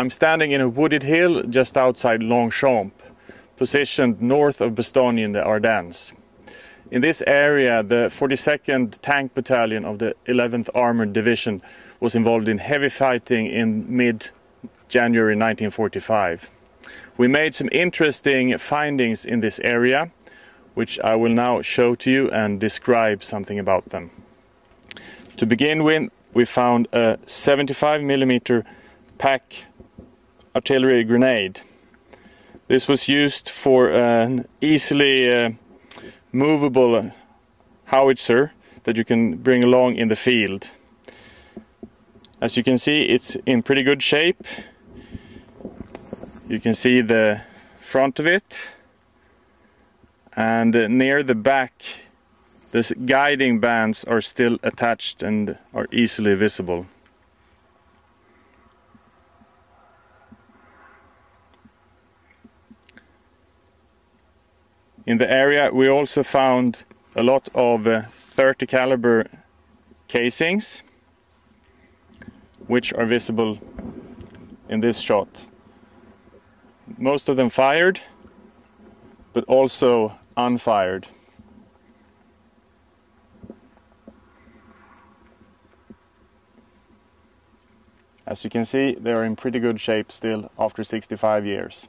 I'm standing in a wooded hill just outside Longchamps, positioned north of Bastogne in the Ardennes. In this area, the 42nd Tank Battalion of the 11th Armored Division was involved in heavy fighting in mid-January 1945. We made some interesting findings in this area, which I will now show to you and describe something about them. To begin with, we found a 75 millimeter pack artillery grenade. This was used for an easily uh, movable howitzer that you can bring along in the field. As you can see it's in pretty good shape. You can see the front of it and uh, near the back the guiding bands are still attached and are easily visible. In the area we also found a lot of uh, 30 caliber casings which are visible in this shot. Most of them fired but also unfired. As you can see, they are in pretty good shape still after 65 years.